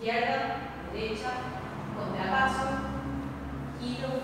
izquierda, derecha, contrapaso, giro